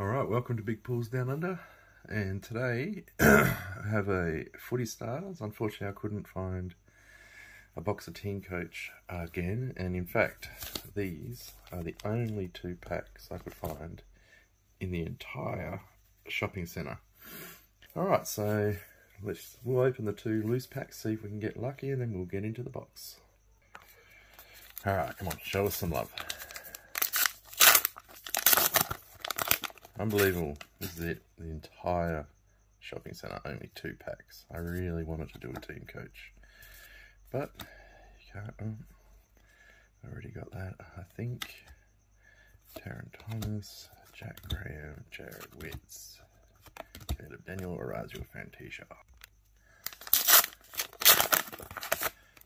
Alright, welcome to Big Pulls Down Under. And today I have a footy stars. Unfortunately, I couldn't find a box of Team Coach again. And in fact, these are the only two packs I could find in the entire shopping centre. Alright, so let's we'll open the two loose packs, see if we can get lucky, and then we'll get into the box. Alright, come on, show us some love. Unbelievable. This is it. The entire shopping centre, only two packs. I really wanted to do a team coach. But, you can't. Oh, um, I already got that, I think. Tarryn Thomas, Jack Graham, Jarrod Witts, Caleb Daniel, Orazio Fantasia.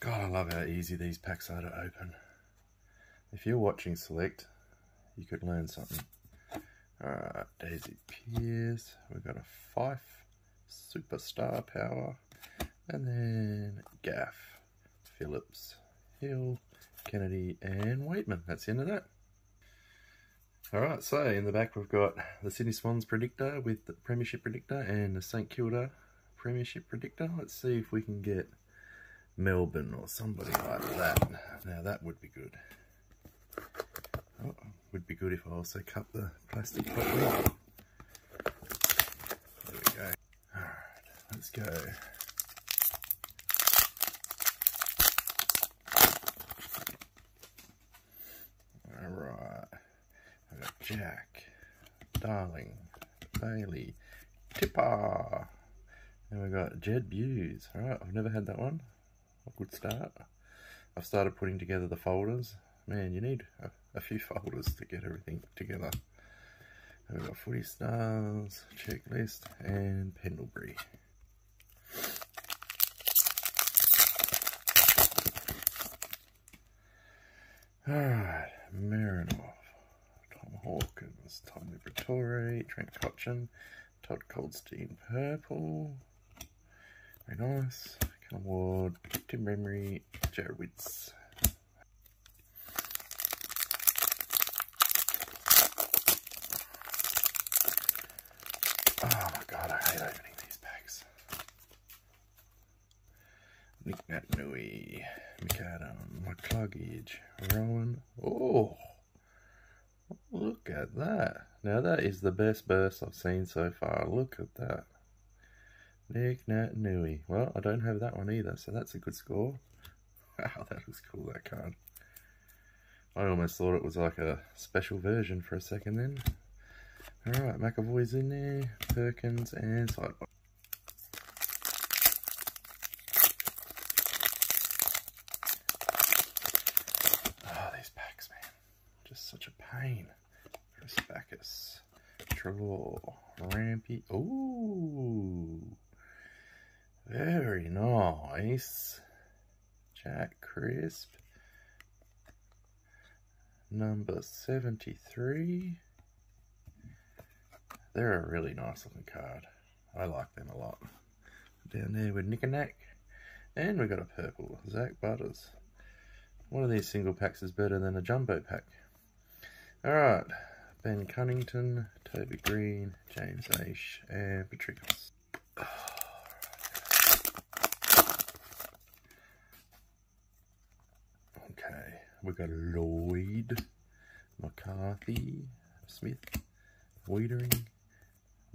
God, I love how easy these packs are to open. If you're watching Select, you could learn something. Alright, Daisy Pierce. We've got a Fyfe, Superstar Power, and then Gaff, Phillips, Hill, Kennedy, and Weightman. That's the end of that. Alright, so in the back we've got the Sydney Swans Predictor with the Premiership Predictor and the St Kilda Premiership Predictor. Let's see if we can get Melbourne or somebody like that. Now that would be good. Oh, would be good if I also cut the plastic properly. There we go. Alright, let's go. Alright. I've got Jack, Darling, Bailey, Tipper. And we've got Jed Bews. Alright, I've never had that one. A good start. I've started putting together the folders. Man, you need a, a few folders to get everything together. We've got Footy Stars, Checklist, and Pendlebury. Alright, Marinoff, Tom Hawkins, Tommy Brittore, Trent Cotchin, Todd Goldstein Purple. Very nice. Callan Ward, Tim Remery, Jarrod Witts. Oh my god, I hate opening these packs. Nick Naitanui, McAdam, McCluggage, Rowan. Oh, look at that. Now that is the best burst I've seen so far. Look at that. Nick Naitanui. Well, I don't have that one either, so that's a good score. Wow, that was cool, that card. I almost thought it was like a special version for a second then. Alright, McAvoy's in there, Perkins, and Sidebox. Oh, ah, these packs, man. Just such a pain. Chris Backus, Treloar, Rampy. Ooh. Very nice. Jack Crisp. Number 73. They're a really nice looking card. I like them a lot. Down there with Nick and we got a purple, Zak Butters. One of these single packs is better than a jumbo pack. Alright, Ben Cunnington, Toby Green, James Aish, and Patricus. Okay, we got Lloyd, McCarthy, Smith, Wiedering,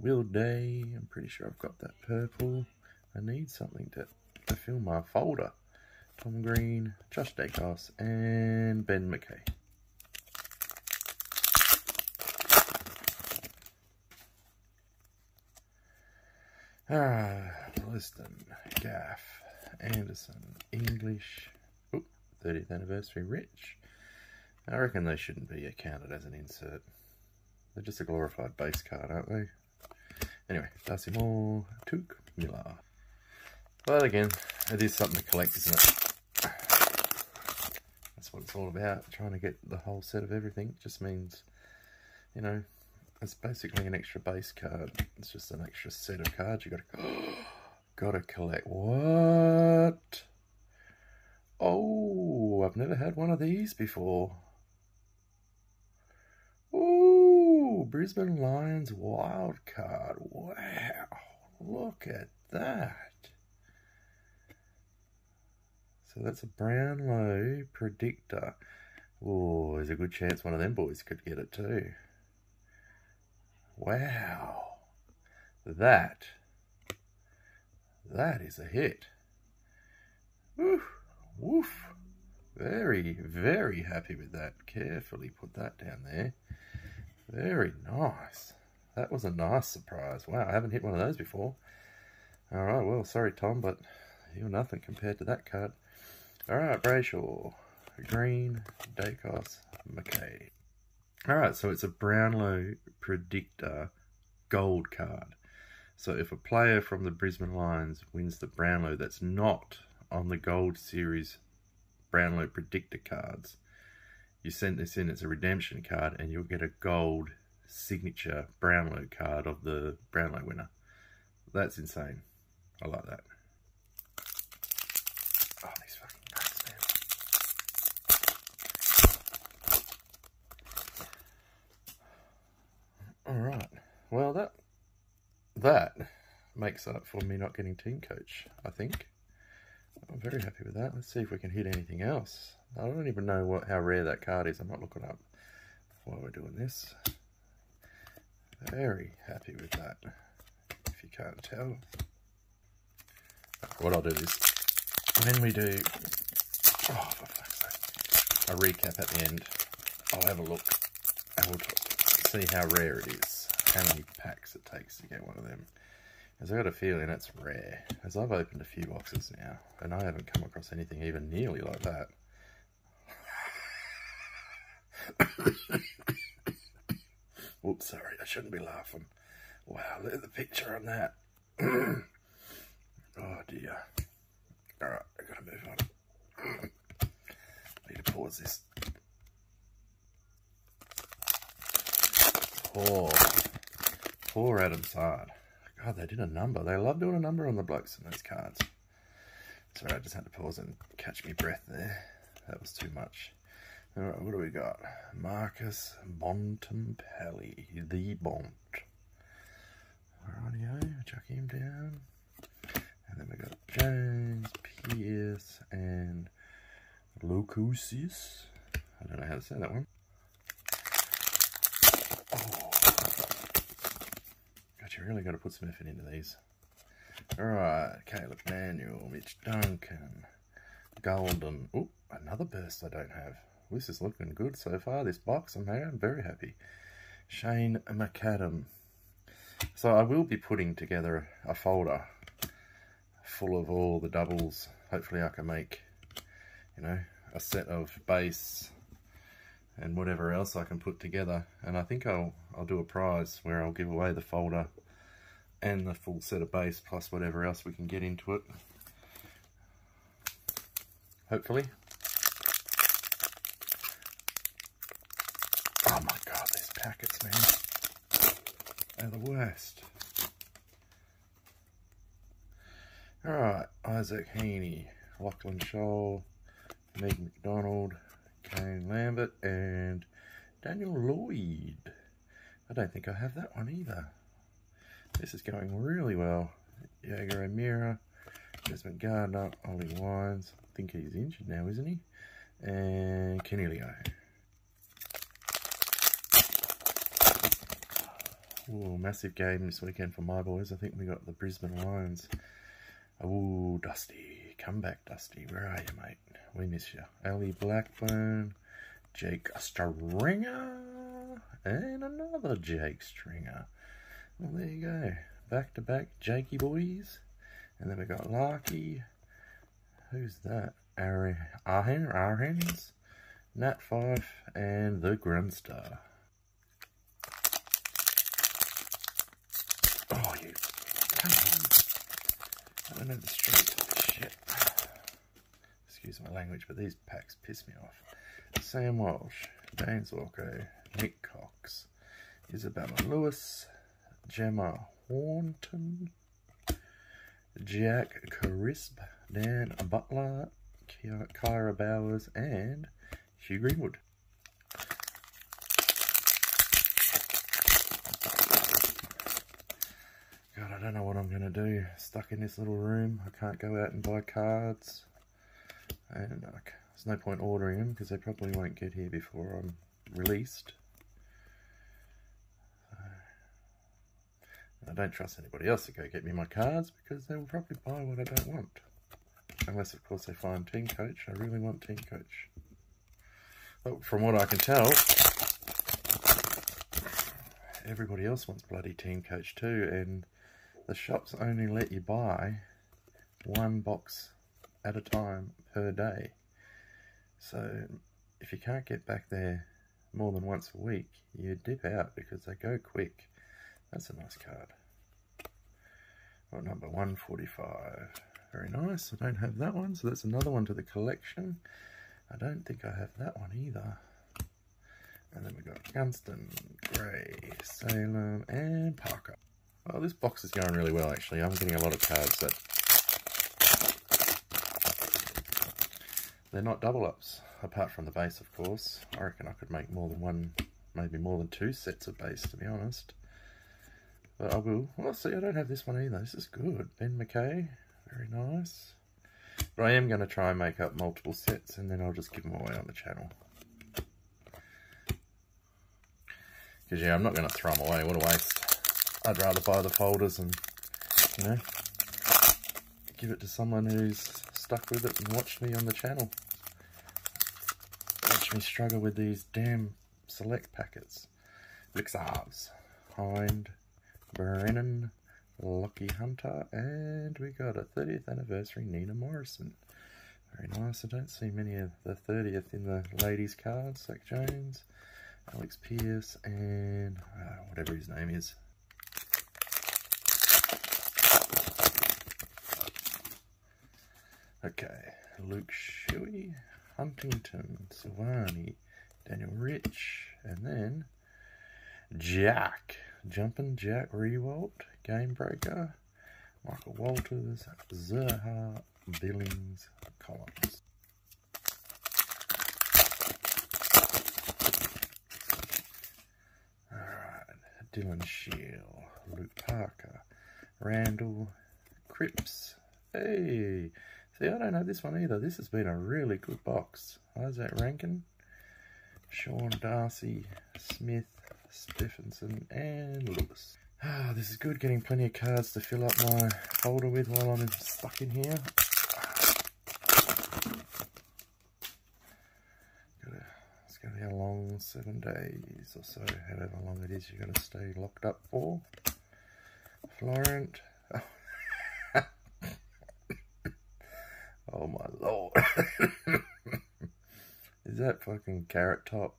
Will Day. I'm pretty sure I've got that purple. I need something to, to fill my folder. Tom Green, Josh Daicos, and Ben McKay. Ah, Liston, Gaff, Anderson, English, oh, 30th anniversary, Rich. I reckon they shouldn't be accounted as an insert. They're just a glorified base card, aren't they? Anyway, Moore, Took, Miller. But again, it is something to collect, isn't it? That's what it's all about, trying to get the whole set of everything. It just means, you know, it's basically an extra base card. It's just an extra set of cards you gotta, gotta collect. What? Oh, I've never had one of these before. Brisbane Lions wild card. Wow, look at that. So that's a Brownlow predictor. Oh, there's a good chance one of them boys could get it too. Wow. That, that is a hit. Woof, woof. Very, very happy with that. Carefully put that down there. Very nice. That was a nice surprise. Wow, I haven't hit one of those before. All right, well, sorry, Tom, but you're nothing compared to that card. All right, Brayshaw, Green, Daicos, McKay. All right, so it's a Brownlow Predictor gold card. So if a player from the Brisbane Lions wins the Brownlow that's not on the Gold Series Brownlow Predictor cards, you send this in as a redemption card and you'll get a gold signature Brownlow card of the Brownlow winner. That's insane. I like that. Oh, these fucking man. Alright. Well, that, that makes up for me not getting team coach, I think. Very happy with that. Let's see if we can hit anything else. I don't even know what how rare that card is. I'm not looking up while we're doing this. Very happy with that, if you can't tell. What I'll do is, when we do, oh, for fuck's sake, a recap at the end, I'll have a look and we'll see how rare it is, how many packs it takes to get one of them. Because I got a feeling it's rare, as I've opened a few boxes now, and I haven't come across anything even nearly like that. Oops, sorry, I shouldn't be laughing. Wow, look at the picture on that. oh dear. Alright, I've gotta move on. I Need to pause this. Poor, poor Adam Saad. God, they did a number. They love doing a number on the blokes in those cards. Sorry, I just had to pause and catch my breath there. That was too much. Alright, what do we got? Marcus Bontempelli, the Bont. Rightio, chuck him down. And then we got Jones, Pierce, and Lukosius. I don't know how to say that one. Oh. God, you really got to put some effort into these. Alright, Caleb Manuel, Mitch Duncan, Golden. Oh, another burst I don't have. This is looking good so far, this box. I'm, I'm very happy. Shane McAdam. So I will be putting together a folder full of all the doubles. Hopefully I can make, you know, a set of base and whatever else I can put together. And I think I'll, I'll do a prize where I'll give away the folder and the full set of base plus whatever else we can get into it. Hopefully. Oh my god, these packets, man. They're the worst. Alright, Isaac Heaney, Lachlan Sholl, Meg McDonald, Kane Lambert, and Daniel Lloyd. I don't think I have that one either. This is going really well. Jaeger O'Meara, Desmond Gardner, Ollie Wines. I think he's injured now, isn't he? And Canelio. Ooh, massive game this weekend for my boys. I think we got the Brisbane Lions. Oh, Dusty. Come back, Dusty. Where are you, mate? We miss you. Ali Blackburn, Jake Stringer, and another Jake Stringer. Well, there you go. Back to back Jakey boys. And then we got Larky. Who's that? Arhen, Arhens, Nat Fyfe, and the Grunster. Oh, you. Come on. I don't know the this shit. Excuse my language, but these packs piss me off. Sam Walsh, Dane Zorko, Nick Cox, Isabella Lewis, Gemma Horton, Jack Carisb, Dan Butler, Kiara Bowers, and Hugh Greenwood. God, I don't know what I'm going to do. Stuck in this little room. I can't go out and buy cards. And uh, there's no point ordering them because they probably won't get here before I'm released. I don't trust anybody else to go get me my cards because they will probably buy what I don't want. Unless, of course, they find Team Coach. I really want Team Coach. But from what I can tell, everybody else wants bloody Team Coach too, and the shops only let you buy one box at a time per day. So if you can't get back there more than once a week, you dip out because they go quick. That's a nice card. Well, number 145. Very nice. I don't have that one, so that's another one to the collection. I don't think I have that one either. And then we've got Gunston, Gray, Salem, and Parker. Well, this box is going really well, actually. I'm getting a lot of cards that... They're not double ups, apart from the base, of course. I reckon I could make more than one, maybe more than two sets of base, to be honest. But I will. Well, see, I don't have this one either. This is good. Ben McKay, very nice. But I am going to try and make up multiple sets, and then I'll just give them away on the channel. Because, yeah, I'm not going to throw them away. What a waste. I'd rather buy the folders and, you know, give it to someone who's stuck with it and watched me on the channel. Watch me struggle with these damn select packets. Lixars, Hind, Brennan, Lucky Hunter, and we got a 30th anniversary Nina Morrison. Very nice. I don't see many of the 30th in the ladies' cards. Zach Jones, Alex Pierce, and uh, whatever his name is. Okay, Luke Shuey, Huntington, Silvagni, Daniel Rich, and then Jack. Jumping Jack Riewoldt, Game Breaker, Michael Walters, Zurhaar, Billings, Collins. Alright, Dylan Shield, Luke Parker, Randall, Cripps. Hey, see, I don't know this one either. This has been a really good box. Isaac Rankin, Sean Darcy, Smith, Stephenson, and Lewis. Ah, this is good, getting plenty of cards to fill up my folder with while I'm stuck in here. It's going to be a long seven days or so, however long it is you're going to stay locked up for. Florent. oh my lord. is that fucking carrot top?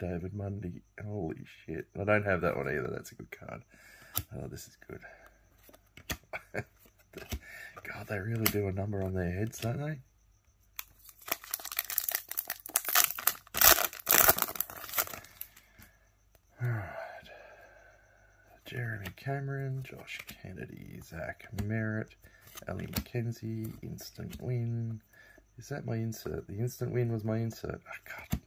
David Mundy. Holy shit. I don't have that one either. That's a good card. Oh, this is good. God, they really do a number on their heads, don't they? Alright. Jeremy Cameron, Josh Kennedy, Zac Merrett, Ellie McKenzie, Instant Win. Is that my insert? The Instant Win was my insert. Oh, God,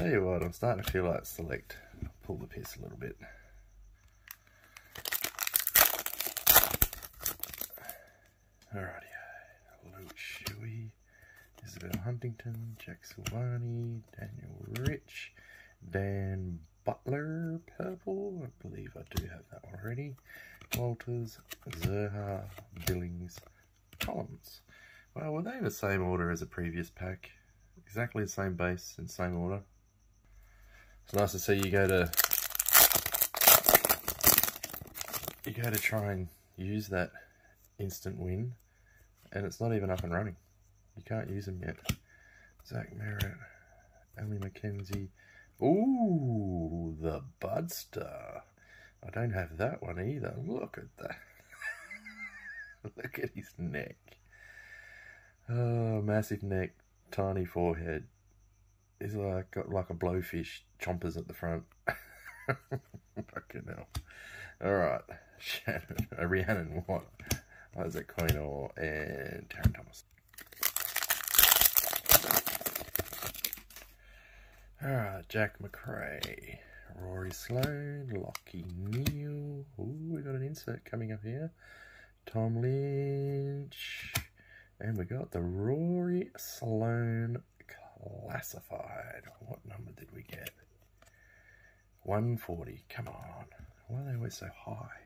tell you what, I'm starting to feel like select. Pull the piss a little bit. Alrighty, Luke Shuey, Isabel Huntington, Jack Silvagni, Daniel Rich, Dan Butler, purple. I believe I do have that already. Walters, Zurhaar, Billings, Collins. Well, were they in the same order as the previous pack? Exactly the same base and same order. It's nice to see you go to you go to try and use that instant win and it's not even up and running. You can't use them yet. Zac Merrett, Ellie McKenzie. Ooh, the Budster. I don't have that one either. Look at that. Look at his neck. Oh, massive neck, tiny forehead, He's like got like a blowfish chompers at the front. Fucking hell. Alright. Shannon, uh, Rhiannon Watt, Isaac Coinor, and Tarryn Thomas. Alright, Jack Macrae, Rory Sloane, Lockie Neale. Ooh, we got an insert coming up here. Tom Lynch. And we got the Rory Sloane Classified. What number did we get? 140. Come on. Why are they always so high?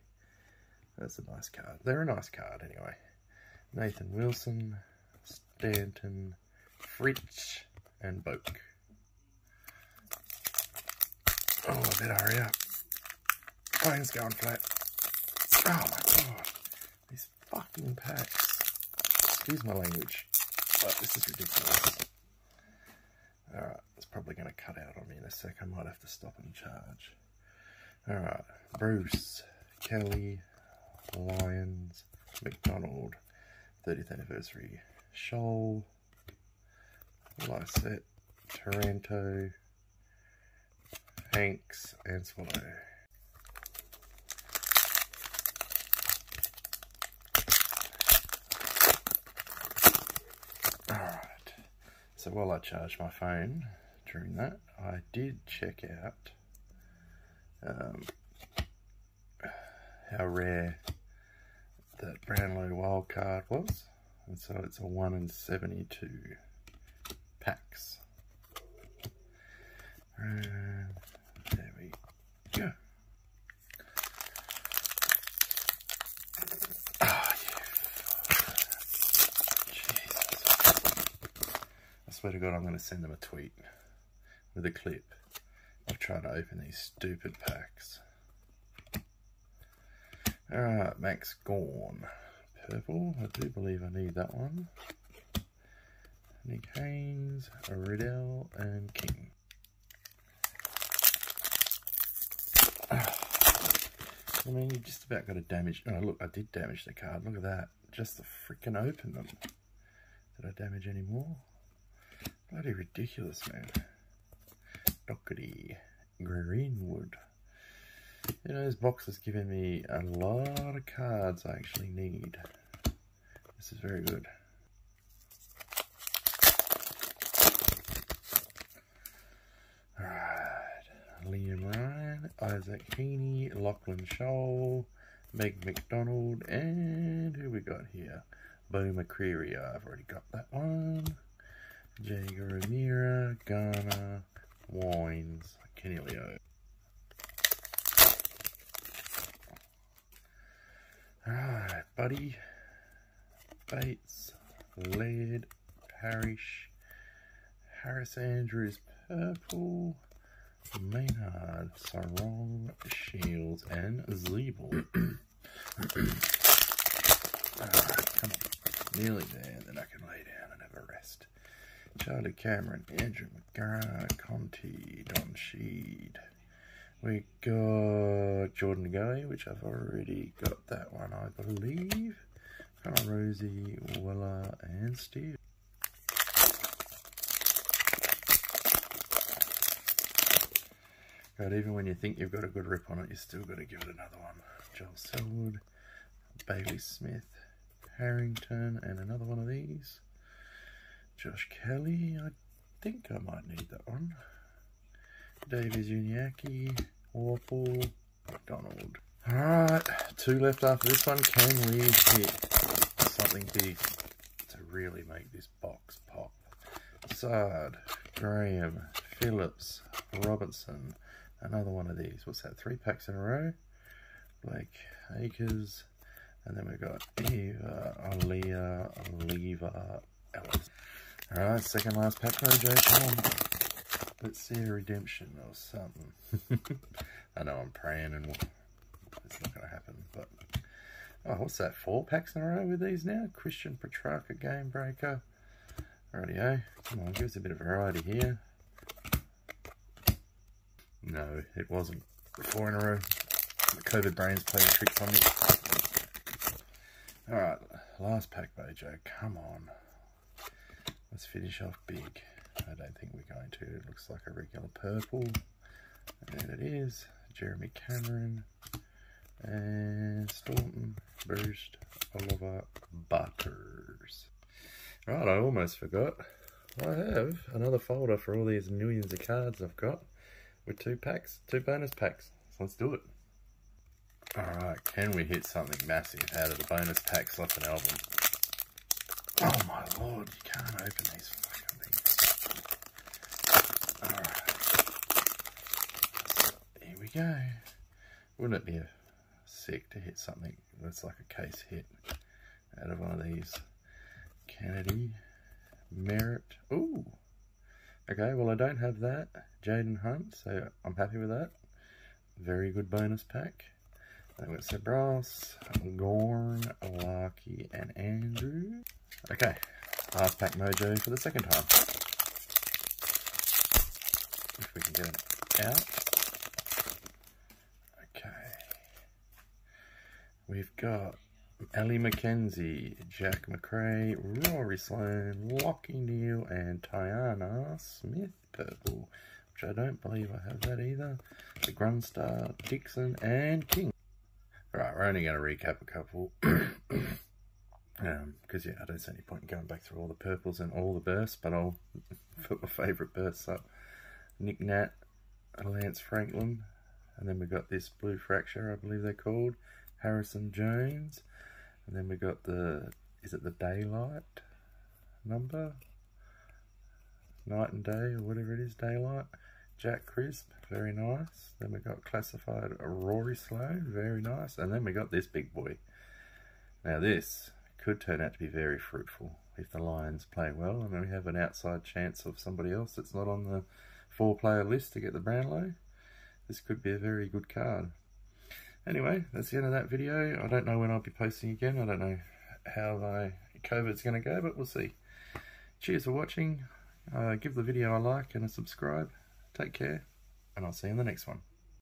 That's a nice card. They're a nice card anyway. Nathan Wilson, Stanton, Fritz, and Boak. Oh, I better hurry up. Phone's going flat. Oh my god. These fucking packs. Excuse my language, but this is ridiculous. Alright, it's probably going to cut out on me in a sec. I might have to stop and charge. Alright, Bruce, Kelly, Lyons, McDonald, 30th anniversary, Sholl, Lysette, Taranto, Hanks, and Swallow. So while I charged my phone during that, I did check out um, how rare that Brownlow wild card was. And so it's a 1 in 72 packs. And there we go. Oh, Jesus. I swear to God, I'm going to send them a tweet with a clip of trying to open these stupid packs. Alright, Max Gawn. Purple. I do believe I need that one. Nick Haynes, Riddell, and King. I mean, you just about got to damage. Oh, look, I did damage the card. Look at that. Just to freaking open them. Did I damage any more? Bloody ridiculous, man. Doherty. Greenwood. You know, this box has given me a lot of cards I actually need. This is very good. Alright, Liam Ryan, Isaac Heaney, Lachlan Sholl, Meg McDonald, and who we got here? Beau McCreery, I've already got that one. Jaeger O'Meara, Ghana, Wines, Leo. Alright, Buddy, Bates, Laird, Parish, Harris Andrews, Purple, Maynard, Sarong, Shields, and Ziebell. Alright, come on. Nearly there, then I can lay down and have a rest. Charlie Cameron, Andrew McGrath, Conti, Dom Sheed. We got Jordan Gully, which I've already got that one, I believe. Got Rosie, Weller, and Steve. God, even when you think you've got a good rip on it, you still got to give it another one. Joel Selwood, Bailey Smith, Harrington, and another one of these. Josh Kelly, I think I might need that one. Davies Uniacke, Warple, McDonald. Alright, two left after this one. Can we hit something big to really make this box pop? Sard, Graham, Phillips, Robinson. another one of these. What's that? Three packs in a row. Blake Acres. And then we've got Eva, Aaliyah, Lever, Ellis. Alright, second last pack, Rojo. Come on. Let's see a redemption or something. I know I'm praying and it's not going to happen, but... Oh, what's that? Four packs in a row with these now? Christian Petracca Game Breaker. Rightio. Come on, give us a bit of variety here. No, it wasn't. Four in a row. The COVID brain's playing tricks on me. Alright, last pack, Bojo. Come on. Let's finish off big. I don't think we're going to. It looks like a regular purple. And it is. Jeremy Cameron. And Staunton, Burst, Oliver, Butters. Right, I almost forgot. I have another folder for all these millions of cards I've got. with two packs, two bonus packs. So let's do it. Alright, can we hit something massive out of the bonus packs off an album? Oh my lord, you can't open these fucking things. Alright. Here we go. Wouldn't it be sick to hit something that's like a case hit out of one of these? Kennedy, Merrett. Ooh. Okay, well I don't have that. Jayden Hunt, so I'm happy with that. Very good bonus pack. Then we've got Sabras, Gawn, Larky, and Andrew. Okay, last pack mojo for the second time. If we can get it out. Okay. We've got Ellie McKenzie, Jack Macrae, Rory Sloane, Lockie Neale, and Tiana Smith purple, which I don't believe I have that either. The Grunstar, Dixon, and King. Right, we're only going to recap a couple. Because, um, yeah, I don't see any point in going back through all the purples and all the bursts, but I'll put my favourite bursts up. Nick Nat, Lance Franklin, and then we got this Blue Fracture, I believe they're called. Harrison Jones, and then we got the, is it the Daylight number? Night and Day, or whatever it is, Daylight. Jack Crisp, very nice. Then we got classified Rory Sloane, very nice. And then we got this big boy. Now this could turn out to be very fruitful if the Lions play well. and we have an outside chance of somebody else that's not on the four-player list to get the Brownlow. This could be a very good card. Anyway, that's the end of that video. I don't know when I'll be posting again. I don't know how my COVID's going to go, but we'll see. Cheers for watching. Uh, give the video a like and a subscribe. Take care, and I'll see you in the next one.